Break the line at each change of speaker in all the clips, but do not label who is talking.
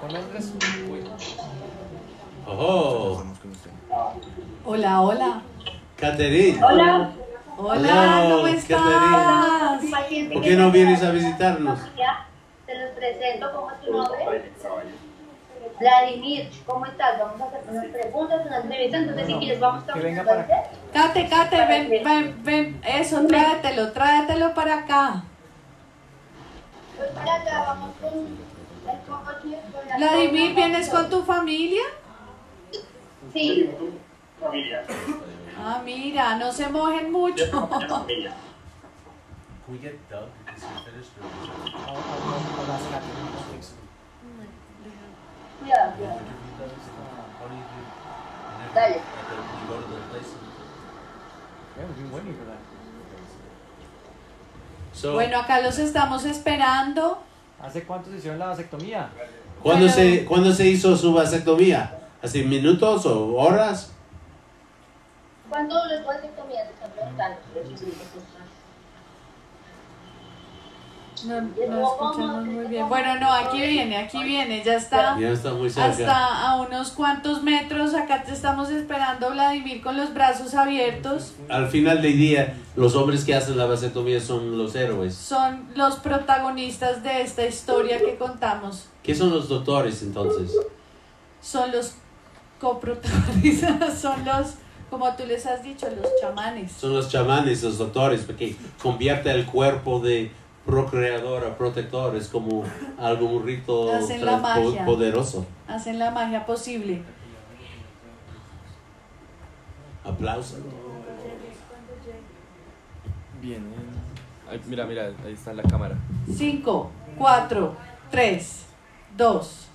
con Andrés. Uy.
Oh,
Hola, hola.
Caterine.
Hola.
Hola, ¿cómo
¿qué
estás?
Paciente
¿Por qué no vienes
en
a visitarnos?
Te los presento, ¿cómo es tu nombre? Vladimir, ¿cómo estás? Vamos a hacer unas preguntas, unas entrevistas, entonces si quieres vamos
Que venga para
acá.
Cate, Cate, ven, ven, ven. Eso, tráetelo, tráetelo para acá.
Pues para allá, vamos con
Vladimir. ¿vienes con tu familia?
Sí.
Ah, mira, no se mojen mucho.
cuidado. Dale.
Bueno, acá los estamos esperando.
¿Hace cuánto se hicieron la vasectomía?
¿cuándo,
Bueno.
se, ¿Cuándo se hizo su vasectomía? ¿Hace minutos o horas?
¿Cuánto duró tu vasectomía? Te están preguntando.
No, no escuchamos muy bien. Bueno, no, aquí viene, aquí viene, ya está.
Ya está muy cerca.
Hasta a unos cuantos metros, acá te estamos esperando, Vladimir, con los brazos abiertos.
Al final del día, los hombres que hacen la vasectomía son los héroes.
Son los protagonistas de esta historia que contamos.
¿Qué son los doctores entonces?
Son los coprotagonistas, son los, como tú les has dicho, los chamanes.
Son los chamanes, los doctores, porque convierte el cuerpo de procreador a protector. Es como algo un rito
Hacen la magia.
poderoso.
Hacen la magia posible.
Aplausos.
Bien. Ay, mira, mira, ahí está la cámara.
5, 4, 3, 2,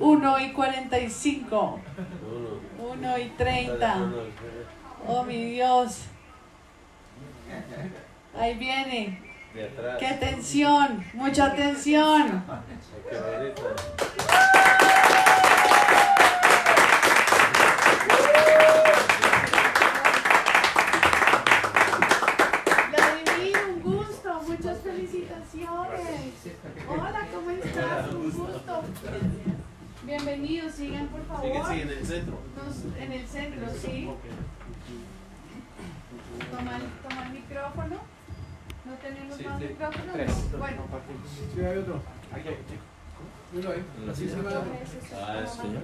1 y 45, 1 y 30. Oh mi Dios. Ahí viene.
De atrás.
¡Qué tensión! ¡Mucha tensión!
Qué bonito.
Vladimir, un gusto, muchas felicitaciones. Hola, ¿cómo estás? Un gusto. Bienvenidos, sigan por favor.
Sigue, sigue en el centro.
Nos- en el centro, sí. Toma el, toma el micrófono. ¿No tenemos
Tres.
Bueno,
Sí, hay otro.
Aquí, aquí.
Uno ahí.
En la
Sí,
silla.
se va.
Ah, sí.
Señor.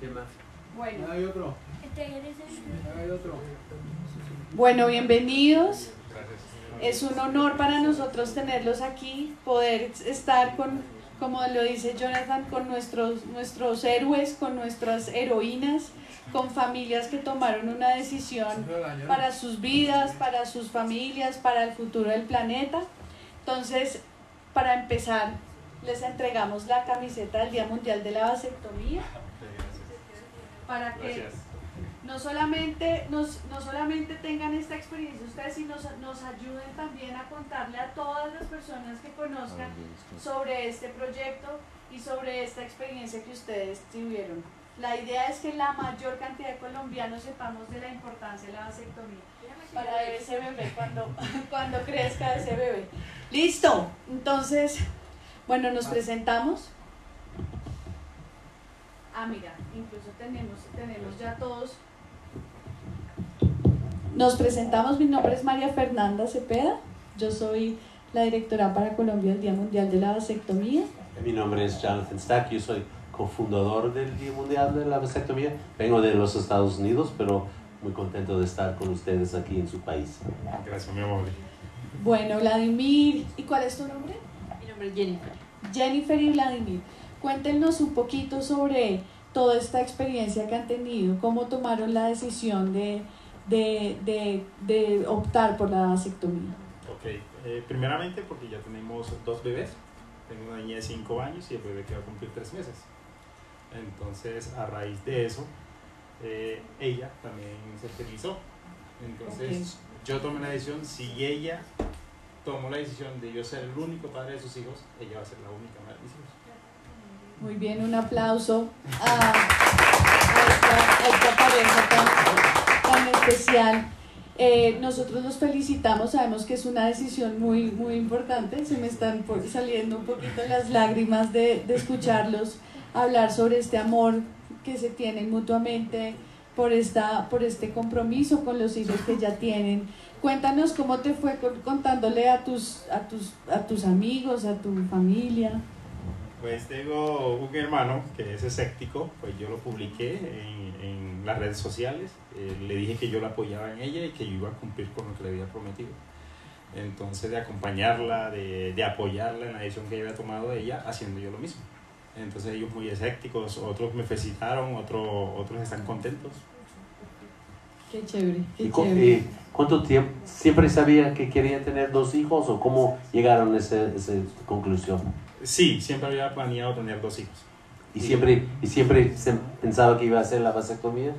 ¿Qué más?
bueno.
Hay otro. Hay otro.
Bueno, bienvenidos. Es un honor para nosotros tenerlos aquí, poder estar con, como lo dice Jonathan, con nuestros, nuestros héroes, con nuestras heroínas, con familias que tomaron una decisión para sus vidas, para sus familias, para el futuro del planeta. Entonces, para empezar, les entregamos la camiseta del Día Mundial de la Vasectomía para que no solamente, nos, no solamente tengan esta experiencia ustedes, sino nos, nos ayuden también a contarle a todas las personas que conozcan sobre este proyecto y sobre esta experiencia que ustedes tuvieron. La idea es que la mayor cantidad de colombianos sepamos de la importancia de la vasectomía para ese bebé cuando, cuando crezca ese bebé. Listo, entonces, bueno, nos presentamos. Ah, mira, incluso tenemos, tenemos ya todos. Nos presentamos, mi nombre es María Fernanda Cepeda, yo soy la directora para Colombia del Día Mundial de la Vasectomía.
Mi nombre es Jonathan Stack, yo soy cofundador del Día Mundial de la Vasectomía. Vengo de los Estados Unidos, pero muy contento de estar con ustedes aquí en su país.
Gracias, mi amor.
Bueno, Vladimir, ¿y cuál es tu nombre?
Mi nombre es Jennifer.
Jennifer y Vladimir, cuéntenos un poquito sobre toda esta experiencia que han tenido, cómo tomaron la decisión de, de, de, de optar por la vasectomía.
Ok, eh, primeramente porque ya tenemos dos bebés. Tengo una niña de 5 años y el bebé que va a cumplir 3 meses. Entonces, a raíz de eso, eh, ella también se esterilizó. Entonces, yo tomé la decisión, si ella tomó la decisión de yo ser el único padre de sus hijos, ella va a ser la única madre de mis hijos.
Muy bien, un aplauso a, a esta, a esta pareja tan, tan especial. Eh, nosotros los felicitamos, sabemos que es una decisión muy, muy importante, se me están por- saliendo un poquito las lágrimas de, de escucharlos hablar sobre este amor que se tienen mutuamente por, esta, por este compromiso con los hijos que ya tienen. Cuéntanos cómo te fue con- contándole a tus, a, tus, a tus amigos, a tu familia.
Pues tengo un hermano que es escéptico, pues yo lo publiqué en, en las redes sociales, eh, le dije que yo la apoyaba en ella y que yo iba a cumplir con lo que le había prometido. Entonces de acompañarla, de, de apoyarla en la decisión que había tomado ella, haciendo yo lo mismo. Entonces ellos muy escépticos, otros me felicitaron, otros, otros están contentos.
Qué chévere, qué
¿Y
chévere.
y cuánto tiempo? ¿Siempre sabía que quería tener dos hijos o cómo llegaron a esa, esa conclusión?
Sí, siempre había planeado tener dos hijos.
¿Y siempre, ¿Y siempre se pensaba que iba a hacer la vasectomía?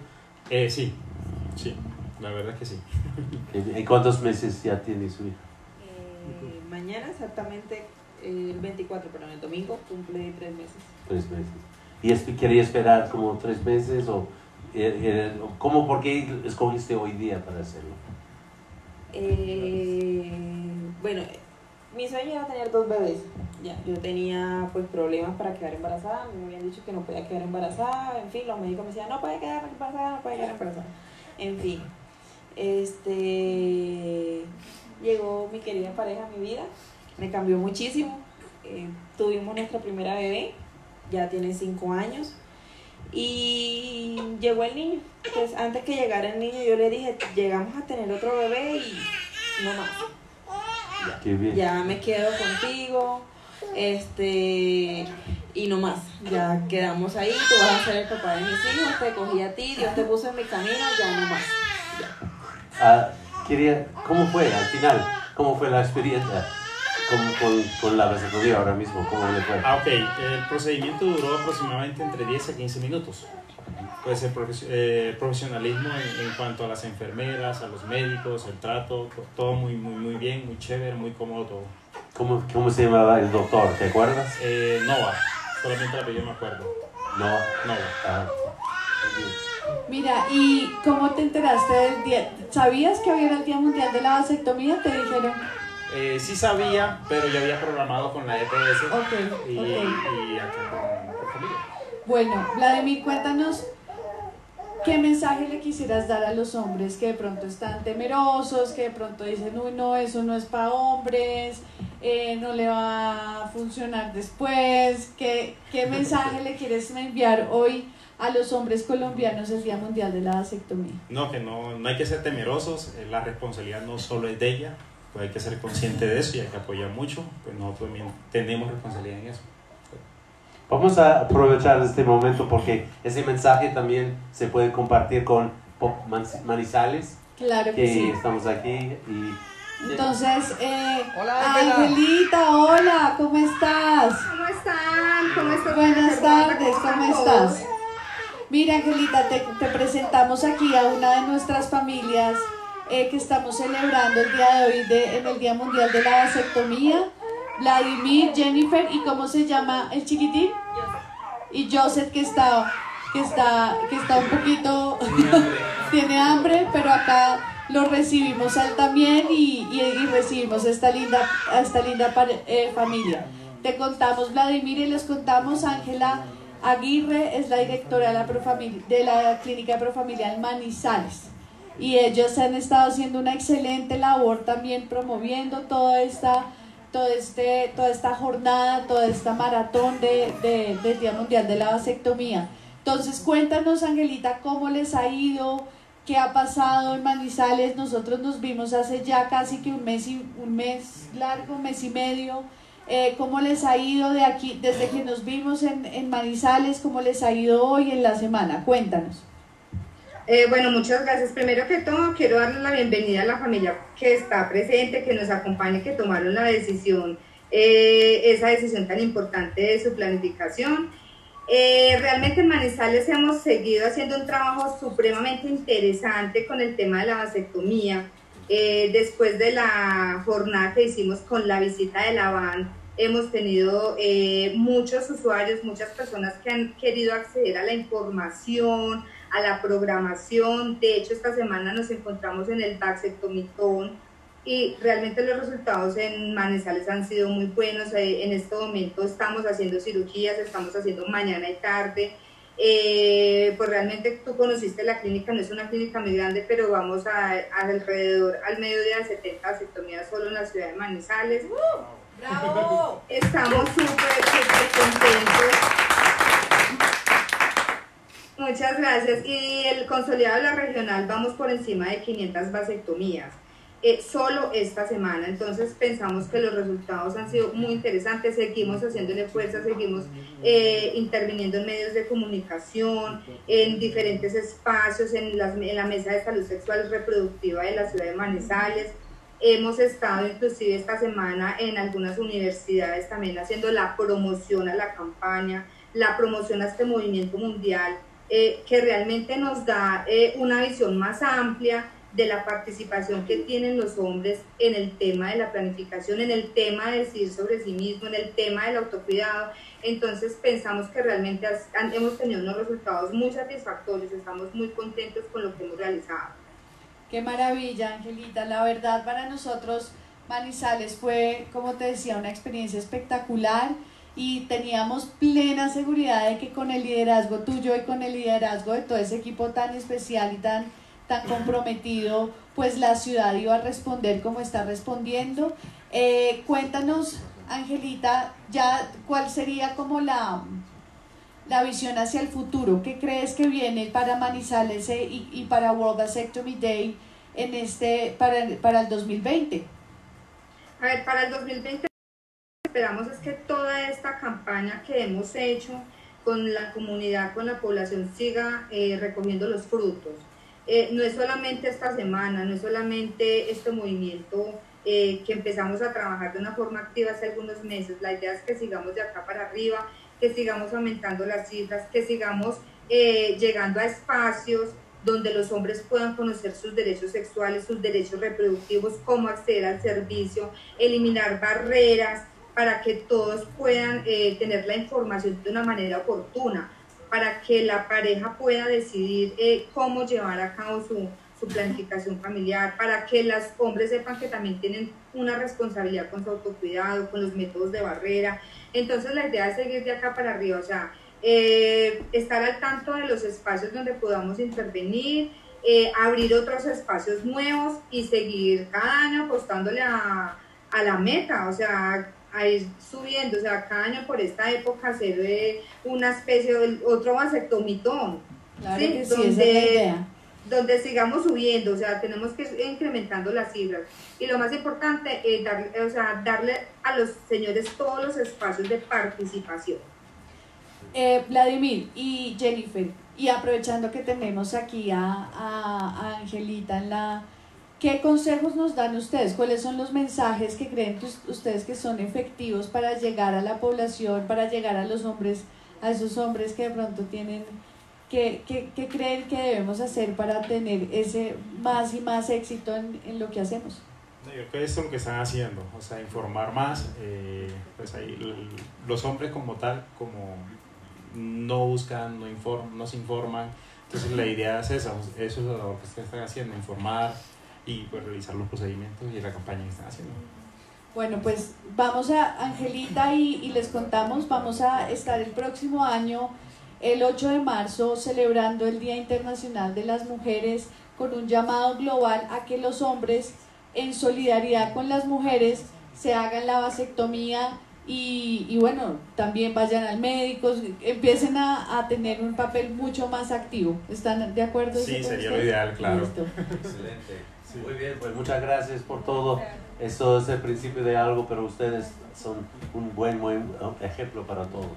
Eh, sí, sí, la verdad es que sí.
¿Y cuántos meses ya tiene su hija?
Eh, mañana exactamente el 24, pero el domingo cumple tres meses.
Tres meses. ¿Y esto quería esperar como tres meses o eh, eh, cómo, por qué escogiste hoy día para hacerlo?
Eh, bueno, mi sueño era tener dos bebés. Ya, yo tenía pues problemas para quedar embarazada, me habían dicho que no podía quedar embarazada, en fin, los médicos me decían, no puede quedar embarazada, no puede quedar embarazada. En fin, este llegó mi querida pareja a mi vida, me cambió muchísimo. Eh, tuvimos nuestra primera bebé, ya tiene cinco años. Y llegó el niño. Pues antes que llegara el niño, yo le dije, llegamos a tener otro bebé y no más.
Qué bien.
Ya me quedo contigo. Este, y no más. Ya quedamos ahí. Tú vas a ser el papá de mis hijos. Te cogí a ti. Dios te puso en mi camino. Ya no más.
Ah, quería, ¿Cómo fue al final? ¿Cómo fue la experiencia con, con, con la vasectomía ahora mismo? ¿Cómo le fue?
Ah, ok. El procedimiento duró aproximadamente entre 10 a 15 minutos. Pues el profes- eh, profesionalismo en, en cuanto a las enfermeras, a los médicos, el trato, to- todo muy, muy, muy bien, muy chévere, muy cómodo todo.
¿Cómo, ¿Cómo se llamaba el doctor? ¿Te acuerdas?
Eh, Nova, solamente la yo me acuerdo.
No.
Nova.
Ah,
Mira, ¿y cómo te enteraste del día? ¿Sabías que hoy era el Día Mundial de la Vasectomía? Te dijeron,
Eh, sí sabía, pero ya había programado con la EPS
ok,
y, acá con, con familia.
Bueno, Vladimir, cuéntanos qué mensaje le quisieras dar a los hombres que de pronto están temerosos, que de pronto dicen, uy, no, eso no es para hombres, eh, no le va a funcionar después. ¿Qué, ¿Qué mensaje le quieres enviar hoy a los hombres colombianos el Día Mundial de la Vasectomía?
No, que no, no hay que ser temerosos, eh, la responsabilidad no solo es de ella, pues hay que ser consciente de eso y hay que apoyar mucho, pues nosotros también tenemos responsabilidad en eso.
Vamos a aprovechar este momento porque ese mensaje también se puede compartir con Pop Man- Manizales,
Claro que
que
sí.
estamos aquí y
Entonces, eh,
Hola.
Angelita, hola, ¿cómo estás?
¿Cómo están? ¿Cómo están?
Buenas tardes, ¿cómo estás? Mira, Angelita, te, te presentamos aquí a una de nuestras familias eh, que estamos celebrando el día de hoy de, en el Día Mundial de la Vasectomía. Vladimir, Jennifer, ¿y cómo se llama el chiquitín? Y Joseph, que está, que está, que está un poquito, tiene hambre, pero acá lo recibimos a él también y, y, y recibimos a esta linda, a esta linda eh, familia. Te contamos, Vladimir, y les contamos, Ángela Aguirre es la directora de la, Profamil- de la Clínica Profamiliar Manizales. Y ellos han estado haciendo una excelente labor también promoviendo toda esta, todo este, toda esta jornada, toda esta maratón de, de- del Día Mundial de la Vasectomía. Entonces, cuéntanos, Angelita, cómo les ha ido, qué ha pasado en Manizales. Nosotros nos vimos hace ya casi que un mes, y, un mes largo, un mes y medio. Eh, ¿Cómo les ha ido de aquí, desde que nos vimos en, en Manizales? ¿Cómo les ha ido hoy en la semana? Cuéntanos.
Eh, bueno, muchas gracias. Primero que todo, quiero darle la bienvenida a la familia que está presente, que nos acompaña, que tomaron la decisión, eh, esa decisión tan importante de su planificación. Eh, realmente en Manizales hemos seguido haciendo un trabajo supremamente interesante con el tema de la vasectomía. Después de la jornada que hicimos con la visita de la van hemos tenido muchos usuarios, muchas personas que han querido acceder a la información, a la programación. De hecho, esta semana nos encontramos en el Baxectomitón y realmente los resultados en Manizales han sido muy buenos. Eh, en este momento estamos haciendo cirugías, estamos haciendo mañana y tarde. Eh, pues realmente tú conociste la clínica, no es una clínica muy grande, pero vamos a, alrededor al mediodía de 70 vasectomías solo en la ciudad de Manizales.
¡Bravo!
Estamos súper, súper contentos. Muchas gracias. Y el consolidado de la regional vamos por encima de 500 vasectomías. Eh, solo esta semana. Entonces pensamos que los resultados han sido muy interesantes, seguimos haciéndole fuerza, seguimos eh, interviniendo en medios de comunicación, en diferentes espacios, en, en la Mesa de Salud Sexual Reproductiva de la ciudad de Manizales. Hemos estado inclusive esta semana en algunas universidades también haciendo la promoción a la campaña, la promoción a este movimiento mundial, eh, que realmente nos da una visión más amplia de la participación que tienen los hombres en el tema de la planificación, en el tema de decidir sobre sí mismo, en el tema del autocuidado. Entonces pensamos que realmente hemos tenido unos resultados muy satisfactorios, estamos muy contentos con lo que hemos realizado.
Qué maravilla, Angelita. La verdad para nosotros Manizales fue, como te decía, una experiencia espectacular y teníamos plena seguridad de que con el liderazgo tuyo y con el liderazgo de todo ese equipo tan especial y tan tan comprometido, pues la ciudad iba a responder como está respondiendo. Eh, cuéntanos, Angelita, ya cuál sería como la, la visión hacia el futuro. ¿Qué crees que viene para Manizales eh, y, y, para World Vasectomy Day en este, para, para el 2020?
A ver, para el 2020 esperamos es que toda esta campaña que hemos hecho con la comunidad, con la población, siga eh, recogiendo los frutos. Eh, no es solamente esta semana, no es solamente este movimiento eh, que empezamos a trabajar de una forma activa hace algunos meses, la idea es que sigamos de acá para arriba, que sigamos aumentando las cifras, que sigamos eh, llegando a espacios donde los hombres puedan conocer sus derechos sexuales, sus derechos reproductivos, cómo acceder al servicio, eliminar barreras para que todos puedan tener la información de una manera oportuna para que la pareja pueda decidir eh, cómo llevar a cabo su, su planificación familiar, para que los hombres sepan que también tienen una responsabilidad con su autocuidado, con los métodos de barrera. Entonces la idea es seguir de acá para arriba, o sea, eh, estar al tanto de los espacios donde podamos intervenir, eh, abrir otros espacios nuevos y seguir cada año apostándole a, a la meta, o sea, a ir subiendo, o sea, cada año por esta época hacer una especie, de otro vasectomitón,
claro donde,
donde sigamos subiendo, o sea, tenemos que ir incrementando las cifras. Y lo más importante es darle, o sea, darle a los señores todos los espacios de participación.
Eh, Vladimir y Jennifer, y aprovechando que tenemos aquí a, a Angelita en la ¿Qué consejos nos dan ustedes? ¿Cuáles son los mensajes que creen ustedes que son efectivos para llegar a la población, para llegar a los hombres, a esos hombres que de pronto tienen, ¿qué, creen que debemos hacer para tener ese más y más éxito en, lo que hacemos?
Yo creo que es lo que están haciendo, o sea, informar más, eh, pues ahí los hombres como tal, como no buscan, no, no se informan, entonces la idea es esa, eso es lo que están haciendo, informar, y pues realizar los procedimientos y la campaña que están haciendo.
Bueno, pues vamos a Angelita y, y, les contamos, vamos a estar el próximo año, el 8 de marzo, celebrando el Día Internacional de las Mujeres con un llamado global a que los hombres, en solidaridad con las mujeres, se hagan la vasectomía y, y bueno, también vayan al médico, empiecen a, a, tener un papel mucho más activo. ¿Están de acuerdo?
Sí, sería lo ideal, claro.
Excelente. Muy bien, pues muchas gracias por todo. Esto es el principio de algo, pero ustedes son un buen, buen ejemplo para todos.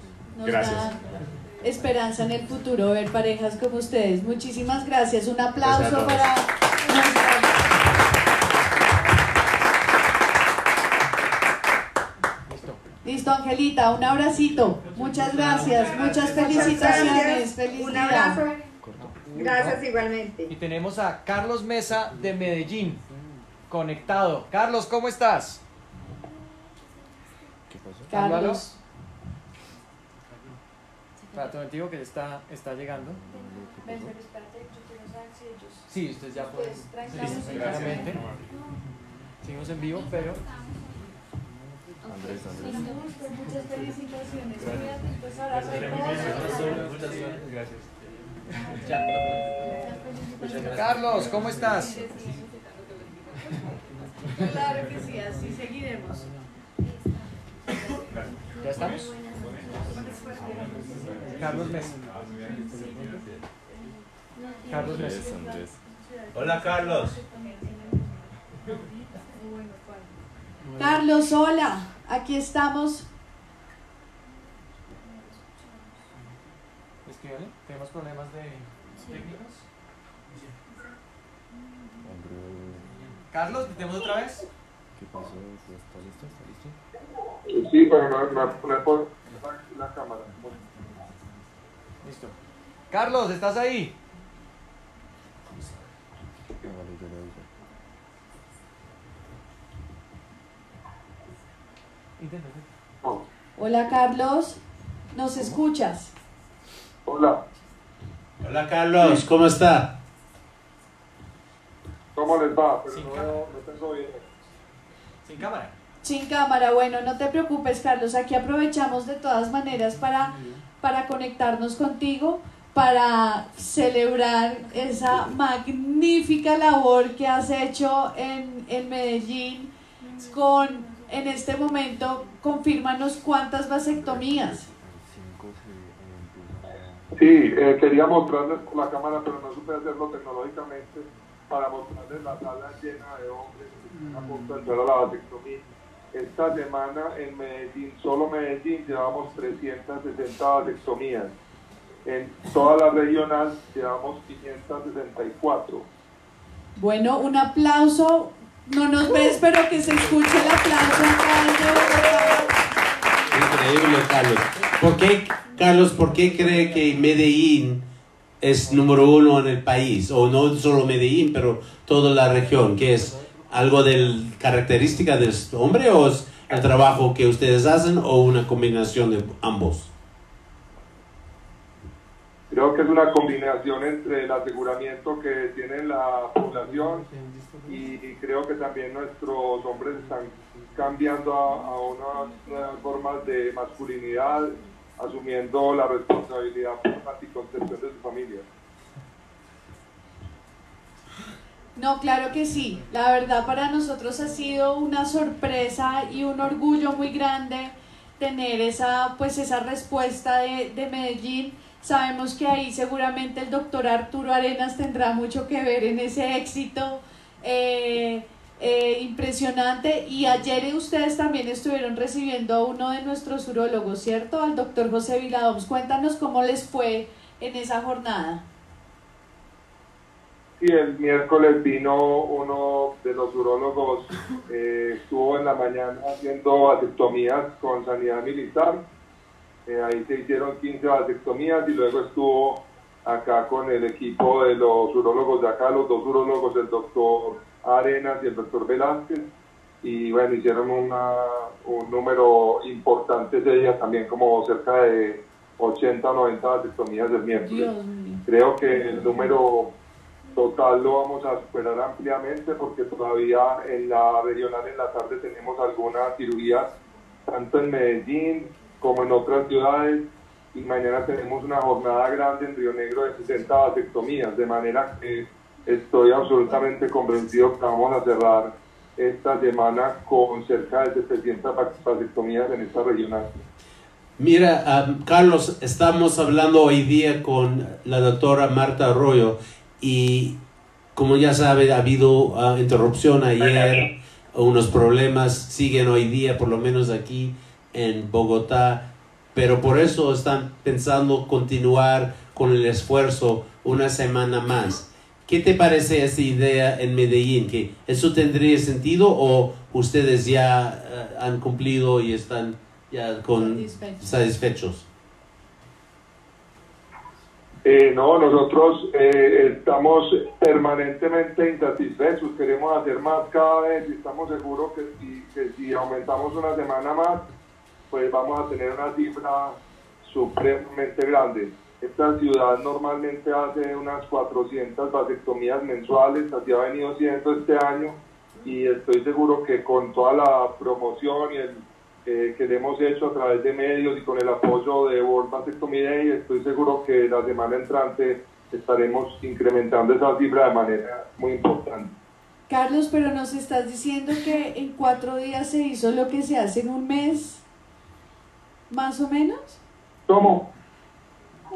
gracias.
esperanza en el futuro ver parejas como ustedes. Muchísimas gracias. Un aplauso para Listo. Listo, Angelita, un abracito. Muchas gracias, muchas felicitaciones. Feliz
un abrazo. Gracias igualmente.
Y tenemos a Carlos Mesa de Medellín conectado. Carlos, ¿cómo estás?
Carlos.
Espérate un momentico que está, está llegando.
Ven, pero espérate, yo quiero saber si ellos...
Sí, ustedes ya pueden.
Ustedes
claramente. Seguimos en vivo, pero.
Andrés, Andrés.
Muchas felicitaciones. Cuídate, pues ahora soy
Gracias.
Carlos, ¿cómo estás?
Claro que sí, así seguiremos.
¿Ya estamos? Carlos Mesa. Carlos Mesa.
Hola Carlos.
Carlos, hola. Aquí estamos.
Escríbale. Tenemos problemas de técnicos. Carlos, ¿te tenemos otra vez?
¿Qué pasó? ¿Está listo? ¿Está listo?
Sí, pero no, no, no por la cámara.
Listo. Carlos, ¿estás ahí?
Ah.
Intenta.
Hola, Carlos. ¿Nos escuchas?
Hola,
Hola Carlos, ¿cómo está?
¿cómo les va? Pero
Sin
no,
cámara.
no tengo bien.
Sin cámara.
Sin cámara. Bueno, no te preocupes, Carlos. Aquí aprovechamos de todas maneras para, para conectarnos contigo, para celebrar esa magnífica labor que has hecho en, en Medellín con, en este momento, confírmanos cuántas vasectomías.
Sí, eh, quería mostrarles por la cámara, pero no supe hacerlo tecnológicamente para mostrarles la sala llena de hombres que están a punto de entrar a la vasectomía. Esta semana en Medellín, solo Medellín, llevamos 360 vasectomías. En toda la regional llevamos 564.
Bueno, un aplauso. No nos ves, pero que se escuche el aplauso.
Increíble Carlos. ¿Por qué, Carlos, por qué cree que Medellín es número uno en el país? O no solo Medellín, pero toda la región, que es algo de característica del hombre o es el trabajo que ustedes hacen o una combinación de ambos?
Creo que es una combinación entre el aseguramiento que tiene la población y creo que también nuestros hombres están cambiando a, unas formas de masculinidad, asumiendo la responsabilidad por la anticoncepción de su familia.
No, claro que sí. La verdad para nosotros ha sido una sorpresa y un orgullo muy grande tener esa, pues esa respuesta de, de Medellín. Sabemos que ahí seguramente el doctor Arturo Arenas tendrá mucho que ver en ese éxito eh, eh, impresionante. Y ayer ustedes también estuvieron recibiendo a uno de nuestros urólogos, ¿cierto? Al doctor José Viladoms. Cuéntanos cómo les fue en esa jornada.
Sí, el miércoles vino uno de los urólogos, eh, estuvo en la mañana haciendo vasectomías con sanidad militar. Eh, ahí se hicieron 15 vasectomías y luego estuvo acá con el equipo de los urólogos de acá, los dos urólogos, el doctor Arenas y el doctor Velázquez. Y bueno, hicieron una, un número importante ese día, también como cerca de 80 o 90 vasectomías del miércoles. Creo que el número total lo vamos a superar ampliamente porque todavía en la regional en la tarde tenemos algunas cirugías tanto en Medellín como en otras ciudades y mañana tenemos una jornada grande en Río Negro de 60 vasectomías, de manera que estoy absolutamente convencido que vamos a cerrar esta semana con cerca de 700 vasectomías en esta regional.
Mira, um, Carlos, estamos hablando hoy día con la doctora Marta Arroyo y como ya sabe, ha habido uh, interrupción ayer, unos problemas siguen hoy día, por lo menos aquí en Bogotá, pero por eso están pensando continuar con el esfuerzo una semana más. ¿Qué te parece esa idea en Medellín? ¿Que eso tendría sentido o ustedes ya uh, han cumplido y están ya con
Satisfechos.
satisfechos?
Eh, no, nosotros eh, estamos permanentemente insatisfechos, queremos hacer más cada vez y estamos seguros que si, que si aumentamos una semana más, pues vamos a tener una cifra supremamente grande. Esta ciudad normalmente hace unas 400 vasectomías mensuales, así ha venido siendo este año y estoy seguro que con toda la promoción y el, eh, que le hemos hecho a través de medios y con el apoyo de World Vasectomy Day, estoy seguro que la semana entrante estaremos incrementando esa cifra de manera muy importante.
Carlos, pero nos estás diciendo que en cuatro días se hizo lo que se hace en un mes, más o menos.
¿Cómo?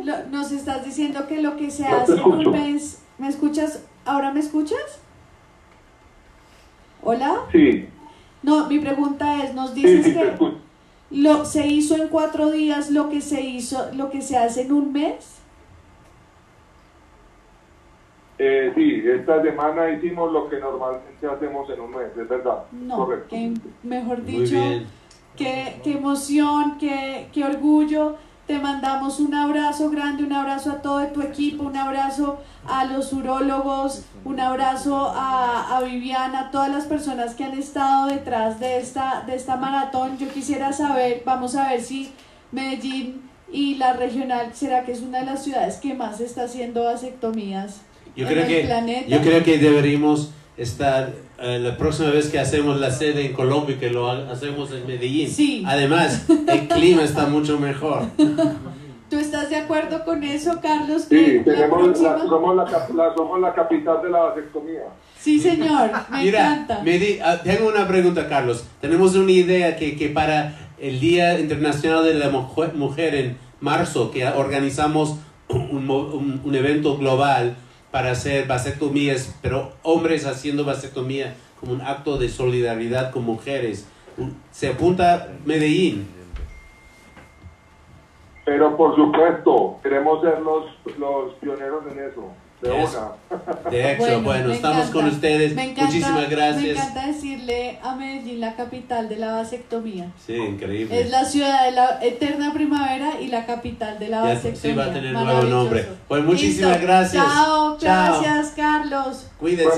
Lo- nos estás diciendo que lo que se
No
hace en un
escucho.
mes. ¿Me escuchas? ¿Ahora me escuchas? ¿Hola?
Sí,
No, mi pregunta es, nos dices
sí,
que lo, se hizo en cuatro días lo que se hizo, lo que se hace en un mes.
Eh, sí, esta semana hicimos lo que normalmente hacemos en un mes, es verdad.
No,
Correcto.
que mejor dicho, qué, qué emoción, qué, qué orgullo. Te mandamos un abrazo grande, un abrazo a todo tu equipo, un abrazo a los urólogos, un abrazo a, a Viviana, a todas las personas que han estado detrás de esta, de esta maratón. Yo quisiera saber, vamos a ver si Medellín y la regional, ¿será que es una de las ciudades que más está haciendo vasectomías
Yo
en
creo
el
que
planeta?
yo creo que deberíamos estar eh, la próxima vez que hacemos la sede en Colombia que lo ha- hacemos en Medellín.
Sí.
Además, el clima está mucho mejor.
¿Tú estás de acuerdo con eso, Carlos?
Sí,
la
tenemos la- somos, la, cap- la- somos la capital de la vasectomía.
Sí, señor, me
Mira,
encanta.
me di- ah, tengo una pregunta, Carlos. Tenemos una idea que, que para el Día Internacional de la Mujer, en marzo, que organizamos un, mo- un- un evento global para hacer vasectomías, pero hombres haciendo vasectomía como un acto de solidaridad con mujeres. Se apunta Medellín.
Pero por supuesto, queremos ser los, los pioneros en eso. De una.
De hecho, bueno,
me
estamos
encanta.
con ustedes.
Me encanta-
Muchísimas
Me
gracias.
encanta decirle a Medellín la capital de la vasectomía.
Sí, increíble.
Es la ciudad de la eterna primavera y la capital de la
Ya
vasectomía.
sí va a tener nuevo nombre. Pues muchísimas
Listo.
gracias.
Chao,
Chao.
gracias, Carlos.
Cuídense.